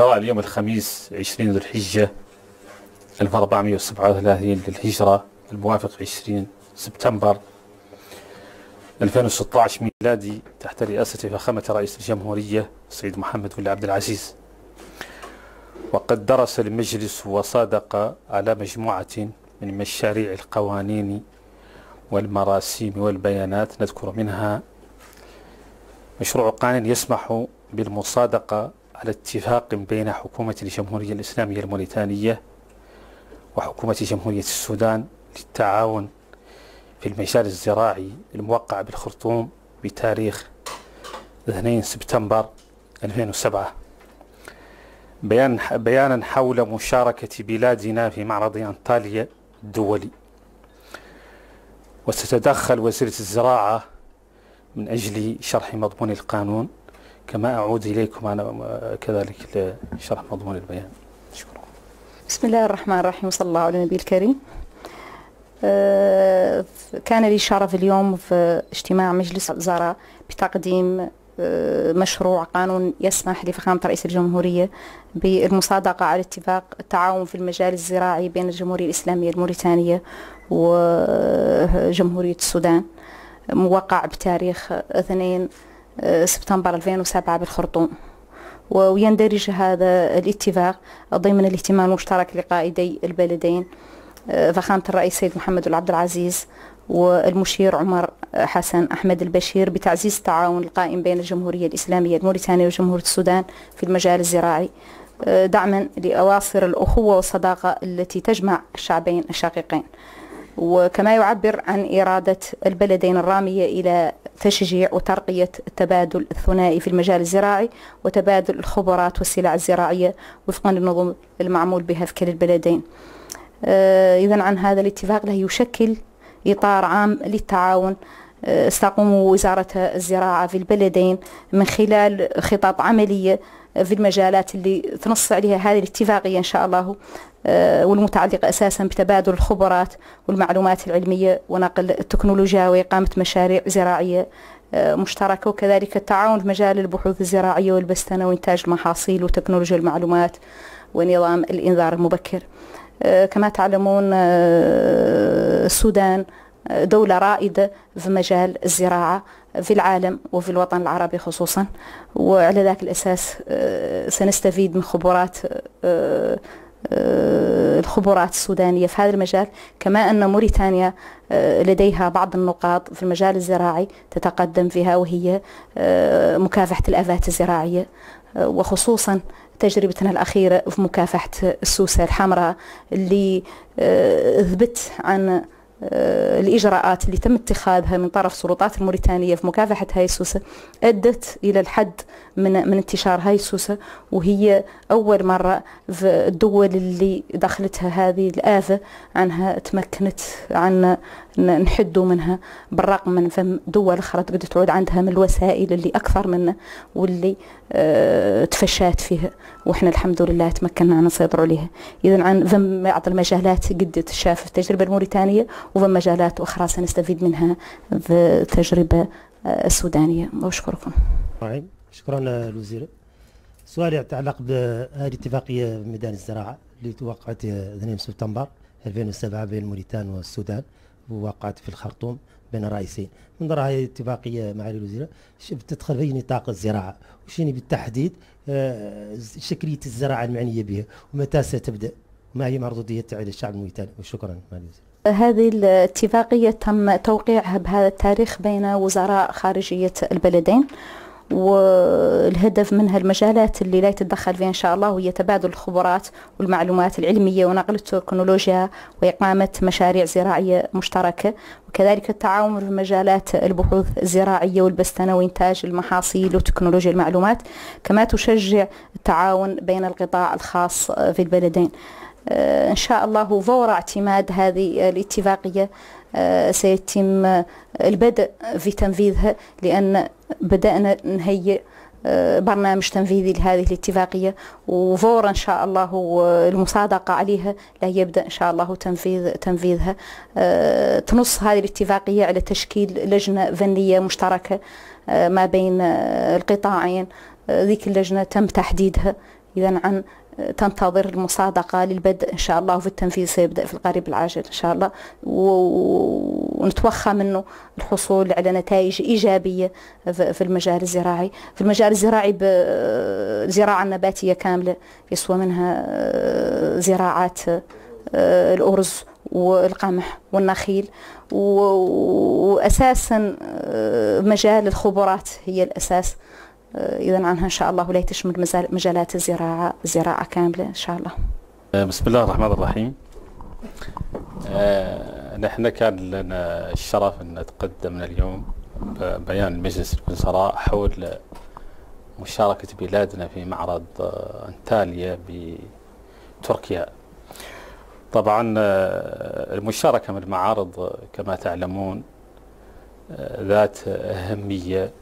طبعا اليوم الخميس 20 ذو الحجة 1437 للهجرة الموافق 20 سبتمبر 2016 ميلادي تحت رئاسة فخامة رئيس الجمهورية السيد محمد بن عبد العزيز. وقد درس المجلس وصادق على مجموعة من مشاريع القوانين والمراسيم والبيانات نذكر منها. مشروع قانون يسمح بالمصادقة على اتفاق بين حكومة الجمهورية الإسلامية الموريتانية وحكومة جمهورية السودان للتعاون في المجال الزراعي الموقع بالخرطوم بتاريخ 2 سبتمبر 2007 بيان بيانا حول مشاركة بلادنا في معرض أنطاليا الدولي. وستتدخل وزيرة الزراعة من أجل شرح مضمون القانون. كما أعود إليكم أنا كذلك لشرح مضمون البيان. شكرا. بسم الله الرحمن الرحيم وصلى الله على النبي الكريم. آه، كان لي شرف اليوم في اجتماع مجلس الوزراء بتقديم آه، مشروع قانون يسمح لفخامة رئيس الجمهورية بالمصادقة على اتفاق التعاون في المجال الزراعي بين الجمهورية الإسلامية الموريتانية وجمهورية السودان موقع بتاريخ 2 آه، سبتمبر 2007 بالخرطوم. ويندرج هذا الاتفاق ضمن الاهتمام المشترك لقائدي البلدين آه، فخامة الرئيس سيد محمد العبد العزيز والمشير عمر حسن أحمد البشير بتعزيز التعاون القائم بين الجمهورية الإسلامية الموريتانية وجمهورية السودان في المجال الزراعي. آه، دعما لأواصر الأخوة والصداقة التي تجمع الشعبين الشقيقين وكما يعبر عن إرادة البلدين الرامية إلى تشجيع وترقية التبادل الثنائي في المجال الزراعي وتبادل الخبرات والسلع الزراعية وفقا للنظم المعمول بها في كلا البلدين. آه، إذا عن هذا الاتفاق له يشكل إطار عام للتعاون ستقوم وزارة الزراعة في البلدين من خلال خطط عملية في المجالات اللي تنص عليها هذه الاتفاقية إن شاء الله آه، والمتعلقة أساسا بتبادل الخبرات والمعلومات العلمية ونقل التكنولوجيا وإقامة مشاريع زراعية آه، مشتركة وكذلك التعاون في مجال البحوث الزراعية والبستنة وإنتاج المحاصيل وتكنولوجيا المعلومات ونظام الإنذار المبكر. آه، كما تعلمون السودان دولة رائدة في مجال الزراعة في العالم وفي الوطن العربي خصوصا. وعلى ذاك الأساس سنستفيد من خبرات آه، الخبرات السودانية في هذا المجال. كما أن موريتانيا آه، لديها بعض النقاط في المجال الزراعي تتقدم فيها وهي آه، مكافحة الآفات الزراعية. وخصوصا تجربتنا الأخيرة في مكافحة السوسة الحمراء اللي أثبت عن الإجراءات اللي تم اتخاذها من طرف السلطات الموريتانية في مكافحة هاي السوسة أدت إلى الحد من من انتشار هاي السوسة وهي أول مرة في الدول اللي دخلتها هذه الآفة عنها تمكنت عن نحدوا منها بالرغم من فم دول أخرى تقدر تعود عندها من الوسائل اللي أكثر منا واللي آه تفشات فيها وإحنا الحمد لله تمكنا عن نسيطر عليها. إذا عن فم بعض المجالات قد تشاف التجربة الموريتانية وفم مجالات أخرى سنستفيد منها في التجربة السودانية. وأشكركم. شكرا الوزير سؤالي يتعلق بهذه الاتفاقية بميدان الزراعة اللي توقعت 2 سبتمبر 2007 بين موريتان والسودان ووقعت في الخرطوم بين الرئيسين. من ضمن هذه الاتفاقية معالي الوزير تدخل في نطاق الزراعة؟ وشيني بالتحديد آه، شكلية الزراعة المعنية بها؟ ومتى ستبدأ؟ ما هي مردوديتها على الشعب الموريتاني؟ وشكرا معالي الوزير. هذه الاتفاقية تم توقيعها بهذا التاريخ بين وزراء خارجية البلدين. والهدف منها المجالات اللي لا يتدخل فيها إن شاء الله وهي تبادل الخبرات والمعلومات العلمية ونقل التكنولوجيا وإقامة مشاريع زراعية مشتركة وكذلك التعاون في مجالات البحوث الزراعية والبستنة وإنتاج المحاصيل وتكنولوجيا المعلومات كما تشجع التعاون بين القطاع الخاص في البلدين. آه، إن شاء الله فور اعتماد هذه الاتفاقية سيتم البدء في تنفيذها لأن بدأنا نهيئ آه، برنامج تنفيذي لهذه الاتفاقية وفورا إن شاء الله المصادقة عليها لا يبدأ إن شاء الله تنفيذ تنفيذها. تنص هذه الاتفاقية على تشكيل لجنة فنية مشتركة ما بين القطاعين. ذيك اللجنة تم تحديدها إذا عن تنتظر المصادقة للبدء إن شاء الله وفي التنفيذ سيبدأ في القريب العاجل إن شاء الله. ونتوخى منه الحصول على نتائج إيجابية في المجال الزراعي. في المجال الزراعي الزراعة النباتية كاملة يسوى منها زراعات الأرز والقمح والنخيل. وأساسا مجال الخبرات هي الأساس. إذا عنها إن شاء الله ولا تشمل مجالات الزراعة الزراعة كاملة إن شاء الله. بسم الله الرحمن الرحيم. نحن كان لنا الشرف أن تقدمنا اليوم بيان مجلس الوزراء حول مشاركة بلادنا في معرض أنتاليا بتركيا. طبعا المشاركة من المعارض كما تعلمون ذات أهمية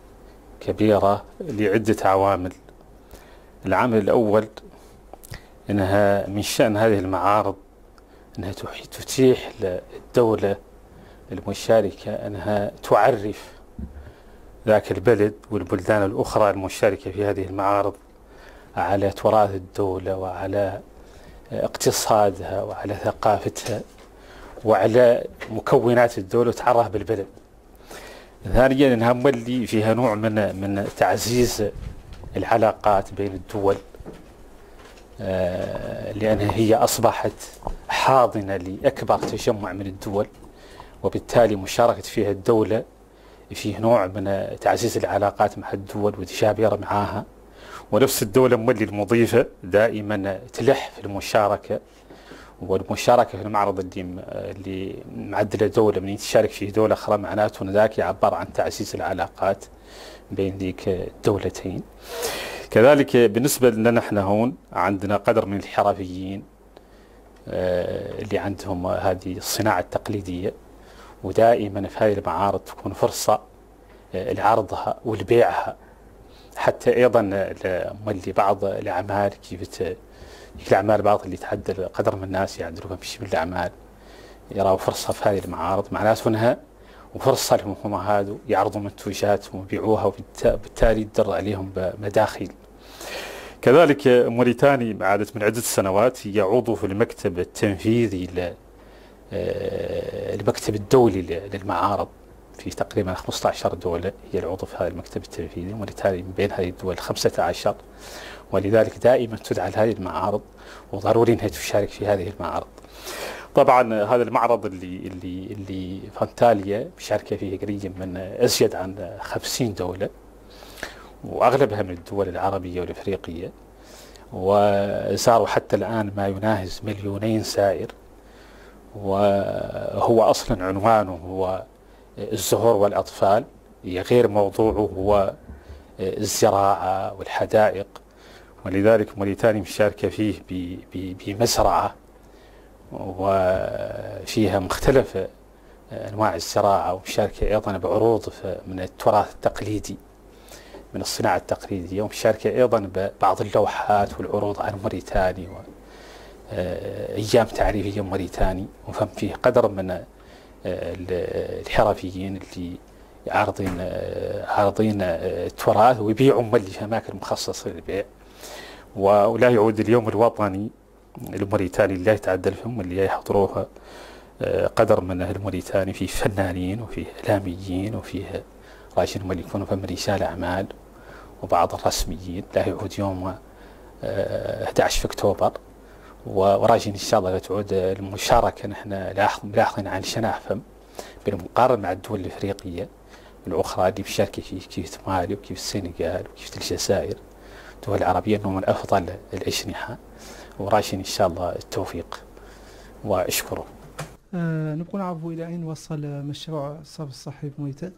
كبيرة لعدة عوامل. العامل الأول أنها من شأن هذه المعارض أنها تتيح للدولة المشاركة أنها تعرف ذاك البلد والبلدان الأخرى المشاركة في هذه المعارض على تراث الدولة وعلى اقتصادها وعلى ثقافتها وعلى مكونات الدولة وتعرف بالبلد. ثانيا إنها مولي فيها نوع من من تعزيز العلاقات بين الدول لأنها هي أصبحت حاضنة لأكبر تجمع من الدول وبالتالي مشاركة فيها الدولة فيه نوع من تعزيز العلاقات مع الدول وتشابير معها. ونفس الدولة مولي المضيفة دائما تلح في المشاركة والمشاركة في المعرض اللي اللي معدلة دولة من تشارك فيه دولة أخرى معناته أن ذاك يعبر عن تعزيز العلاقات بين ذيك الدولتين. كذلك بالنسبة لنا نحن هون عندنا قدر من الحرفيين اللي عندهم هذه الصناعة التقليدية ودائما في هذه المعارض تكون فرصة لعرضها ولبيعها. حتى أيضا مولي بعض الأعمال كيف الأعمال بعض اللي تعدل قدر من الناس يعدلوا في الأعمال يراوا فرصة في هذه المعارض معناته أنها وفرصه لهم هم هذو يعرضوا منتوجاتهم ويبيعوها وبالتالي تدر عليهم مداخل. كذلك موريتاني عادت من عدة سنوات عضو في المكتب التنفيذي المكتب الدولي للمعارض في تقريبا 15 دولة هي العضو في هذا المكتب التنفيذي وبالتالي من بين هذه الدول 15 ولذلك دائما تدعى لهذه المعارض وضروري إنها تشارك في هذه المعارض. طبعا هذا المعرض اللي اللي اللي في انتاليا مشاركه فيه قريب من أزيد عن 50 دولة وأغلبها من الدول العربية والإفريقية وزاروا حتى الآن ما يناهز مليونين سائر وهو أصلا عنوانه هو الزهور والأطفال غير موضوعه هو الزراعة والحدائق ولذلك موريتانيا مشاركة فيه بمزرعة وفيها مختلف أنواع الزراعة ومشاركة أيضا بعروض من التراث التقليدي من الصناعة التقليدية ومشاركة أيضا ببعض اللوحات والعروض عن موريتاني أيام تعريفية موريتاني وفهم فيه قدر من الحرفيين اللي عارضين عارضين التراث ويبيعوا في اماكن مخصصه للبيع. ولا يعود اليوم الوطني الموريتاني اللي يتعدى الفم اللي يحضروها قدر من الموريتاني فيه فنانين وفيه إعلاميين وفيه راشين مولي يكونوا فم رجال أعمال وبعض الرسميين. لا يعود يوم 11 في أكتوبر. وراجين إن شاء الله تعود المشاركة نحن ملاحظين عن شنافم بالمقارنة مع الدول الإفريقية الأخرى اللي مشاركه فيه كيف مالي وكيف السنغال وكيف الجزائر. الدول العربية أنهم من أفضل الأجنحة وراشين إن شاء الله التوفيق وأشكره. آه نبغى نعرفوا إلى أين وصل مشروع الصرف الصحي في مويتان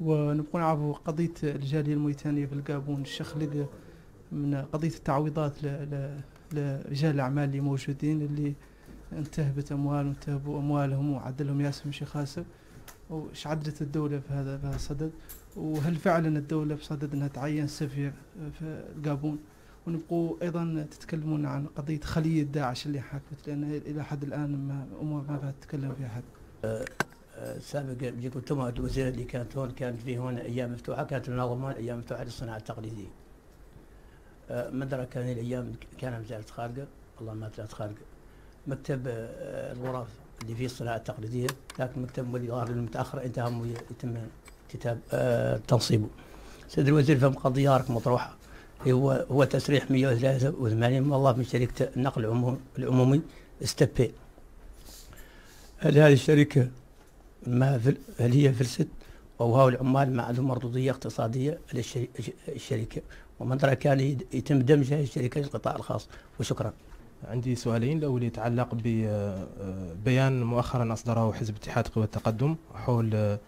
ونبغى نعرفوا قضية الجالية الموريتانيه في القابون الشخلق من قضية التعويضات لرجال الأعمال اللي موجودين اللي انتهبت اموالهم وانتهبوا اموالهم وعدلهم ياسر شي خاسر وش عدلت هذا في هذا الصدد وهل فعلا الدولة بصدد أنها تعين سفير في القابون ونبقوا أيضا تتكلمون عن قضية خلية داعش اللي حكمت لأن إلى حد الآن ما أمور ما تتكلم فيها حد. سابق اللي قلتم الوزيره اللي كانت هون كانت في هون أيام مفتوحة كانت المنظمه أيام مفتوحة للصناعة التقليدية. آه، مدرك هذه الأيام كان في خارقه الله ما زالت خارقه مكتب آه، الغرف اللي فيه الصناعة التقليدية لكن مكتب ولي العهد المتاخر انتهى يتم كتاب آه، تنصيبه. سيد الوزير فهم قضية مطروحه هو هو تسريح 183 موظف من شركة النقل العمومي استبي. هل هذه الشركة ما هل هي فلست هؤلاء العمال ما عندهم مردوديه اقتصادية للشركه ومن كان يتم دمج هذه الشركة للقطاع الخاص وشكرا. عندي سؤالين الأول يتعلق ببيان مؤخرا أصدره حزب اتحاد قوى التقدم حول آه،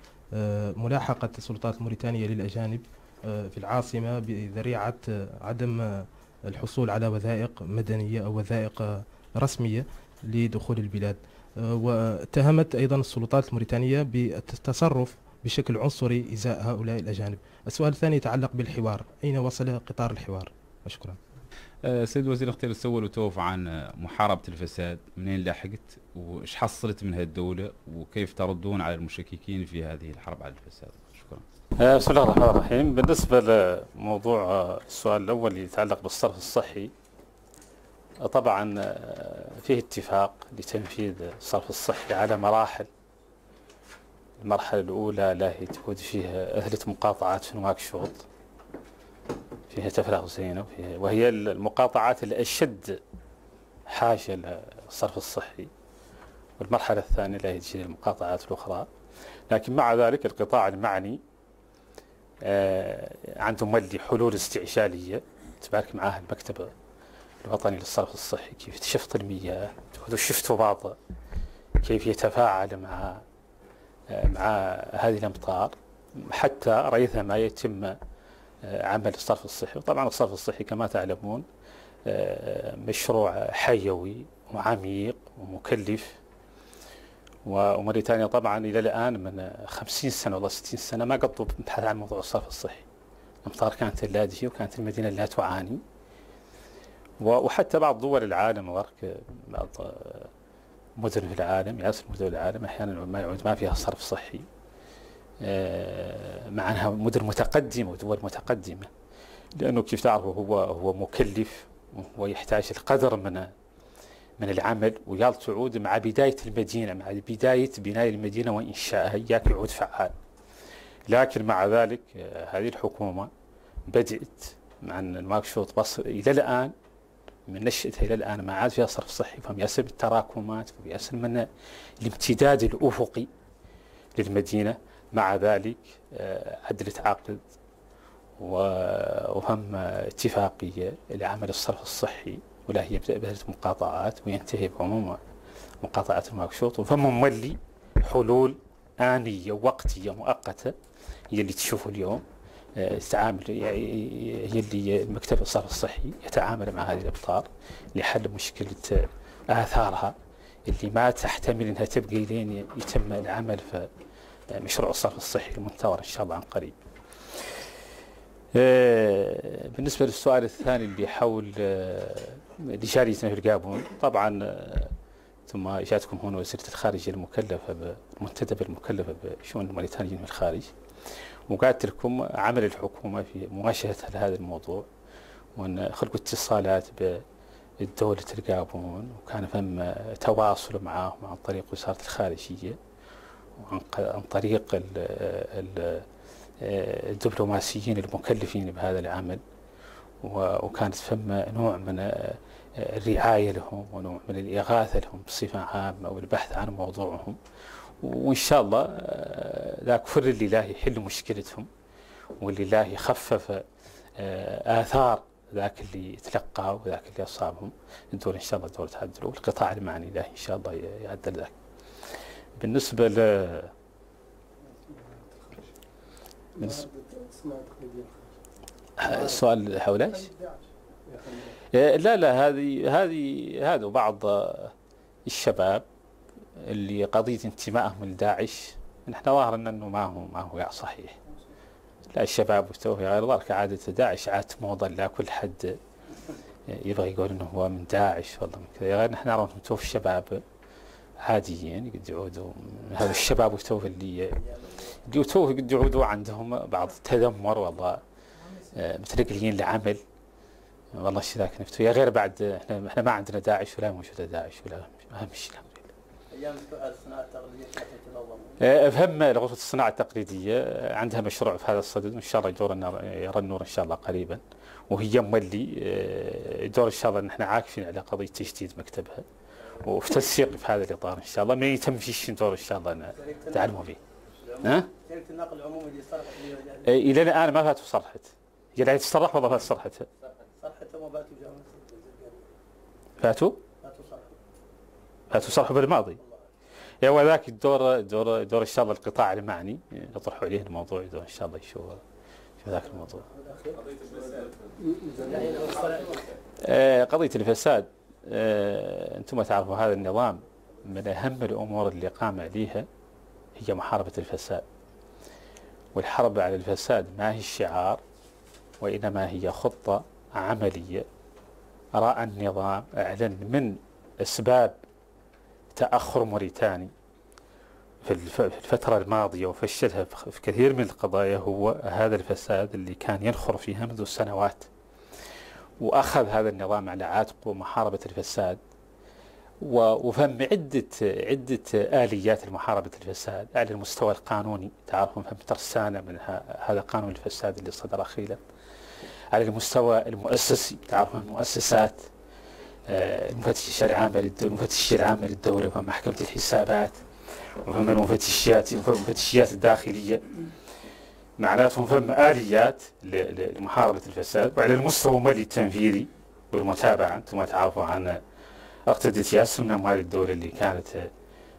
ملاحقة السلطات الموريتانية للأجانب آه، في العاصمة بذريعة آه، عدم آه، الحصول على وثائق مدنية أو وثائق آه، رسمية لدخول البلاد. آه، واتهمت أيضا السلطات الموريتانية بالتصرف بشكل عنصري إزاء هؤلاء الأجانب. السؤال الثاني يتعلق بالحوار. أين وصل قطار الحوار؟ وشكرا آه، سيد وزير الاختيار السول وتوف عن آه، محاربة الفساد. منين لحقت؟ وإيش حصلت من هالدولة؟ وكيف تردون على المشككين في هذه الحرب على الفساد؟ شكرا. آه، بسم الله الرحمن الرحيم. بالنسبة لموضوع آه، السؤال الأول اللي يتعلق بالصرف الصحي آه، طبعا آه، فيه اتفاق لتنفيذ الصرف الصحي على مراحل. المرحلة الأولى لا تكون فيها أهلة مقاطعات في نواكشوط. فيها تفرغ زينة وفيها وهي المقاطعات الأشد حاجة للصرف الصحي. والمرحلة الثانية لا تجي المقاطعات الأخرى. لكن مع ذلك القطاع المعني آه، عنده ملي حلول استعجالية تبارك معاه المكتب الوطني للصرف الصحي كيف تشفط المياه وشفتوا بعض كيف يتفاعل مع آه، مع هذه الأمطار. حتى ريثما يتم عمل الصرف الصحي وطبعا الصرف الصحي كما تعلمون آه، مشروع حيوي وعميق ومكلف وموريتانيا طبعا إلى الآن من 50 سنة ولا 60 سنة ما قطوا بحث عن موضوع الصرف الصحي. الأمطار كانت لا تجي وكانت المدينة لا تعاني. وحتى بعض دول العالم غرق بعض آه، مدن في العالم ياسر مدن العالم أحيانا ما يعود ما فيها صرف صحي. آه، مع أنها مدن متقدمه ودول متقدمة. لأنه كيف تعرفوا هو هو مكلف ويحتاج القدر من من العمل ويال تعود مع بداية المدينة مع بداية بناء المدينة وإنشائها إياك يعود فعال لكن مع ذلك آه، هذه الحكومة بدأت مع الماكشوط بصر إلى الآن من نشأتها إلى الآن ما عاد فيها صرف صحي فهم ياسر من التراكمات وياسر من الامتداد الأفقي للمدينة مع ذلك آه، عدلت عقد وهم اتفاقية لعمل الصرف الصحي ولا هي يبدأ بهذه المقاطعات وينتهي بعموم مقاطعة الماكشوط. وفم مولي حلول آنية وقتية مؤقتة هي اللي تشوفه اليوم. آه، تتعامل يعني هي اللي المكتب الصرف الصحي يتعامل مع هذه الأمطار لحل مشكلة آه، آثارها اللي ما تحتمل أنها تبقى لين يتم العمل في مشروع الصرف الصحي المنتظر إن شاء الله عن قريب. آه، بالنسبة للسؤال الثاني اللي حول لجاليتنا في الجابون طبعا آه، ثم جاءتكم هنا وزيرة الخارجية المكلفة المنتدبة المكلفة بشؤون الموريتانيين في الخارج. وقالت لكم عمل الحكومة في مواجهة هذا الموضوع وأن خلقوا اتصالات بدولة الجابون وكان فم تواصل معهم عن طريق وزارة الخارجية. عن طريق ال ال الدبلوماسيين المكلفين بهذا العمل وكانت ثم نوع من الرعاية لهم ونوع من الإغاثة لهم بصفة عامة والبحث عن موضوعهم. وإن شاء الله ذاك فر لله يحل مشكلتهم ولله يخفف آثار ذاك اللي تلقاه وذاك اللي أصابهم. الدولة إن شاء الله الدولة تعدل والقطاع المعني له إن شاء الله يعدل ذاك. بالنسبة ل السؤال حول إيش؟ إيه، لا لا هذه هذه هذا بعض الشباب اللي قضية انتمائهم لداعش نحن ظاهر إنه ما هو ما هو صحيح لا الشباب والتوفيق غير ذلك عادة داعش عادة موضة لا كل حد يبغى يقول إنه هو من داعش والله من كذا غير نحن نرى توف الشباب عاديين قد يعودوا هذا الشباب والتوف اللي توف قد يعودوا عندهم بعض التذمر والله آه، متنقلين لعمل. والله الشيء ذاك نفتو. يا غير بعد إحنا إحنا ما عندنا داعش ولا موجوده داعش ولا أهم شيء الحمد لله. أيام الصناعه التقليديه تنظم آه، أفهم غرفه الصناعة التقليدية آه، عندها مشروع في هذا الصدد. وان شاء الله يدور النار يرى النور إن شاء الله قريبا. وهي مولي آه، دور إن شاء الله إن إحنا عاكفين على قضية تجديد مكتبها. وفي تنسيق في هذا الإطار إن شاء الله ما يتم في دور إن شاء الله تعلموا فيه. ها؟ شركه النقل العمومي اللي صرحت آه، إلى الآن ما فات وصرحت. هي لا تصرح والله فات صرحتها. صرحت ما باتوا جامعة فاتوا؟ باتوا صرحوا فاتوا صرحوا بالماضي. يا وذاك الدور دور دور إن شاء الله القطاع المعني يطرحوا عليه الموضوع إن شاء الله يشوف شو ذاك الموضوع. قضية الفساد آه، أنتم تعرفوا هذا النظام من أهم الأمور اللي قام عليها هي محاربة الفساد. والحرب على الفساد ما هي الشعار وإنما هي خطة عملية. رأى النظام أعلن من أسباب تأخر موريتاني. في الف- في الفترة الماضية وفشلها في كثير من القضايا هو هذا الفساد اللي كان ينخر فيها منذ سنوات وأخذ هذا النظام على عاتقه محاربة الفساد. وفهم عدة عدة آليات لمحاربة الفساد على المستوى القانوني. تعرفون فهم ترسانة من هذا قانون الفساد اللي صدر أخيرا. على المستوى المؤسسي. تعرفون المؤسسات آه، المفتش العام للدولة المفتشية العامة للدولة ومحكمة الحسابات وهم المفتشيات المفتشيات الداخلية. معناتهم فهم آليات لمحاربة الفساد وعلى المستوى المالي التنفيذي والمتابعة أنتم تعرفوا عن اقتدت ياسر من أموال الدولة اللي كانت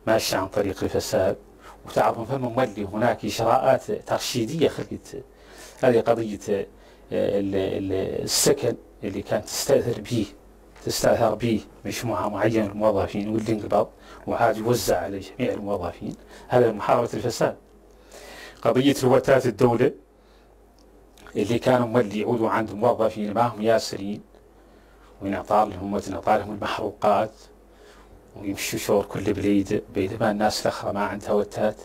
ماشية عن طريق الفساد. وتعرفون فهم مولي هناك إجراءات ترشيدية خلقت هذه قضية آه، ال- ال- السكن اللي كانت تستأثر به تستأثر به مجموعة معينة من الموظفين واللي انقبض وعاد يوزع على جميع الموظفين. هذا محاربة الفساد. قضية رواتات الدولة اللي كانوا مولي يعودوا عند الموظفين ما هم ياسرين وينعطى لهم وتنعطى لهم المحروقات ويمشوا شور كل بليد بينما الناس الأخرى ما عندها وتات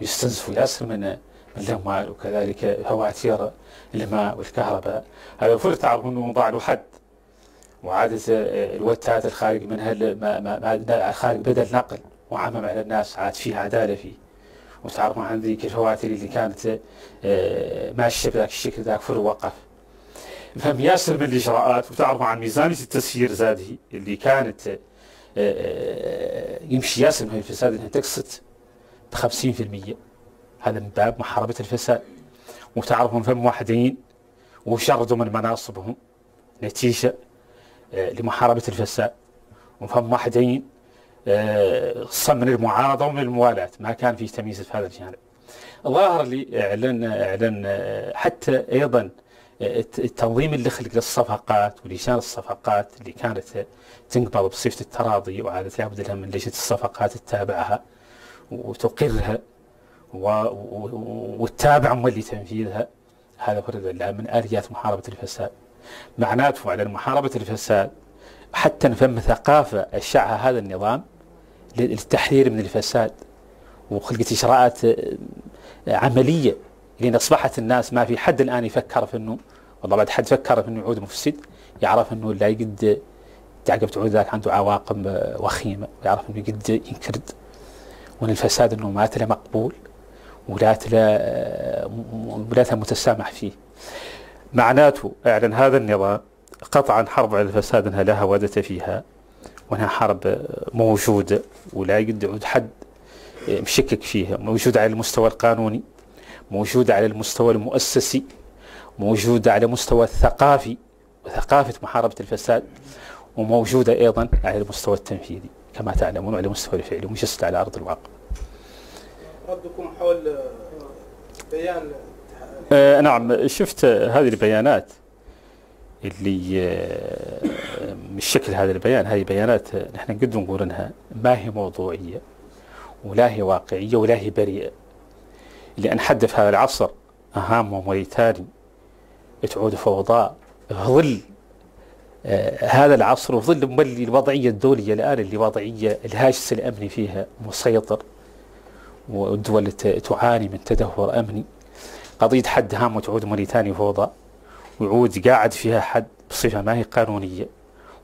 ويستنزفوا ياسر من الأموال وكذلك فواتير الماء والكهرباء. هذا المفروض تعرفون أنه وضع له حد وعادة الوتات الخارج منها ما ما ما خارج بدل نقل وعمم على الناس عاد فيه عدالة فيه. وتعرفون عن ذيك الفواتير اللي كانت ماشية بذاك الشكل ذاك في الوقف. فهم ياسر من الإجراءات وتعرفوا عن ميزانية التسيير زاده اللي كانت آه، آه، يمشي ياسر من الفساد إنها تقسط ب 50% هذا من باب محاربة الفساد. وتعرفون فهم واحدين وشردوا من مناصبهم نتيجة آه، لمحاربة الفساد. وفهم واحدين خصوصا من المعارضة ومن الموالاة. ما كان في تمييز في هذا الجانب. ظاهر لي اعلن اعلن حتى أيضا الت- التنظيم اللي خلق للصفقات ولجان الصفقات اللي كانت تنقبض بصفة التراضي وعادت لابد لها من لجنة الصفقات تتابعها وتقرها وتتابع مولي تنفيذها. هذا فرد من آليات محاربة الفساد. معناته على محاربة الفساد حتى نفهم ثقافة أشعها هذا النظام للتحذير من الفساد وخلقة إجراءات آه، عملية لأن أصبحت الناس ما في حد الآن يفكر في أنه والله بعد حد فكر في أنه يعود مفسد يعرف أنه لا يقد تعقب تعود ذاك عنده عواقب آه، وخيمة ويعرف أنه يقد ينكرد. وأن الفساد أنه ما له مقبول ولا لا ولا متسامح فيه. معناته أعلن هذا النظام قطعا حرب على الفساد أنها لا هوادة فيها وأنها حرب موجودة ولا يقد يعود حد مشكك فيها موجوده على المستوى القانوني موجوده على المستوى المؤسسي موجوده على المستوى الثقافي وثقافة محاربة الفساد وموجودة أيضا على المستوى التنفيذي كما تعلمون وعلى المستوى الفعلي ومجسد على أرض الواقع. ردكم حول بيان آه نعم شفت هذه البيانات اللي آه، من شكل هذا البيان. هذه بيانات نحن قد نقول انها ما هي موضوعية ولا هي واقعية ولا هي بريئة. لأن حد في هذا العصر هام وموريتاني تعود فوضى ظل آه، هذا العصر وفي ظل مولي الوضعيه الدولية الآن اللي وضعيه الهاجس الأمني فيها مسيطر والدول تعاني من تدهور أمني. قضية حد هام وتعود موريتانيا فوضى ويعود قاعد فيها حد بصفة ما هي قانونية.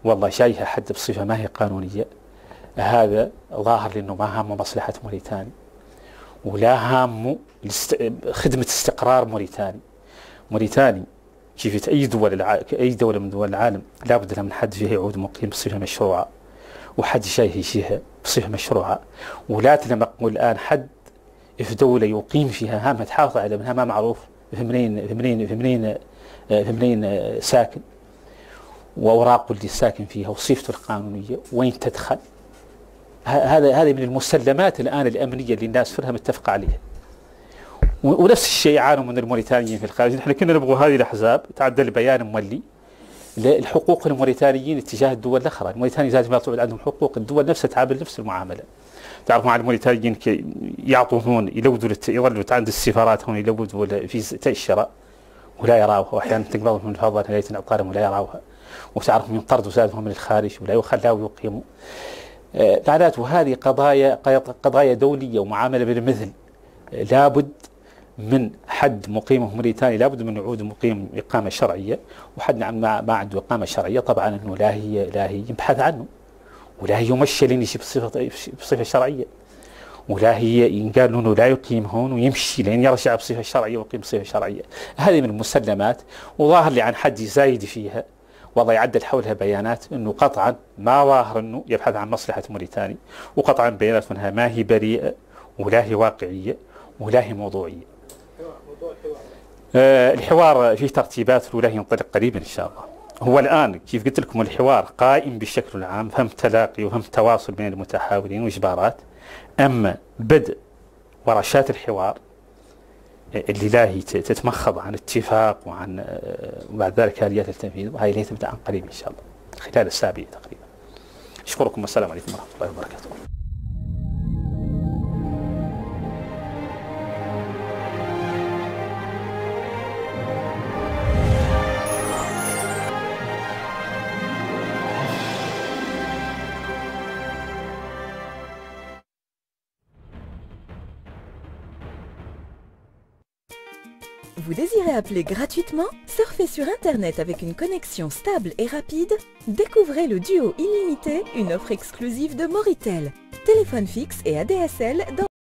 والله جايها حد بصفة ما هي قانونية. هذا ظاهر لأنه ما هامه مصلحة موريتاني. ولا هامه خدمة استقرار موريتاني. موريتاني كيف أي دول الع... أي دولة من دول العالم لابد لها من حد فيها يعود مقيم بصفة مشروعة. وحد جاي يجيها بصفة مشروعة. ولا أقول الآن حد في دولة يقيم فيها هامة تحافظ على منها ما معروف. في منين في آه، منين آه، ساكن. وأوراقه اللي ساكن فيها وصفته القانونية. وين تدخل؟ هذا هذه من المسلمات الآن الأمنية اللي الناس فرها متفقة عليها. ونفس الشيء يعانوا من الموريتانيين في الخارج. إحنا كنا نبغى هذه الأحزاب تعدل بيان مولي للحقوق الموريتانيين اتجاه الدول الأخرى. الموريتانيين لازم يطلع عندهم حقوق الدول نفسها تعامل نفس المعاملة. تعرفون على الموريتانيين يعطون يلودوا للت- يظلوا عند السفارات هون يلودوا في تأشيرة. ولا يراوها وأحيانا تقبضهم لا يتنعطى لهم ولا يراوها وتعرفهم ينطردوا زادهم من الخارج ولا يخلاوا يقيموا آه، معناته هذه قضايا قضايا دولية ومعاملة بالمثل. لابد من حد مقيم في موريتانيا لابد من يعود مقيم اقامه شرعية. وحد ما, ما عنده إقامة شرعية. طبعا إنه لا هي لا هي يبحث عنه. ولا هي يمشي لين يجي بصفه بصفة شرعية. ولا هي ينقال له انه لا يقيم هون ويمشي لين يرجع بصفه شرعية ويقيم بصفه شرعية هذه من المسلمات وظاهر لي عن حد زايد فيها والله يعدل حولها بيانات إنه قطعا ما ظاهر إنه يبحث عن مصلحة موريتاني وقطعا بيانات منها ما هي بريئة ولا هي واقعية ولا هي موضوعية. آه الحوار فيه ترتيبات ولا ينطلق قريبا إن شاء الله. هو الآن كيف قلت لكم الحوار قائم بالشكل العام فهم تلاقي وفهم تواصل بين المتحاورين وإجبارات أما بدء ورشات الحوار اللي لا هي تتمخض عن اتفاق وعن آه، وبعد ذلك آليات التنفيذ وهي اللي تبدا عن قريب إن شاء الله خلال السابعة تقريبا. أشكركم والسلام عليكم ورحمة الله وبركاته. Gratuitement Surfez sur Internet avec une connexion stable et rapide Découvrez le duo illimité, une offre exclusive de Moritel. Téléphone fixe et ADSL dans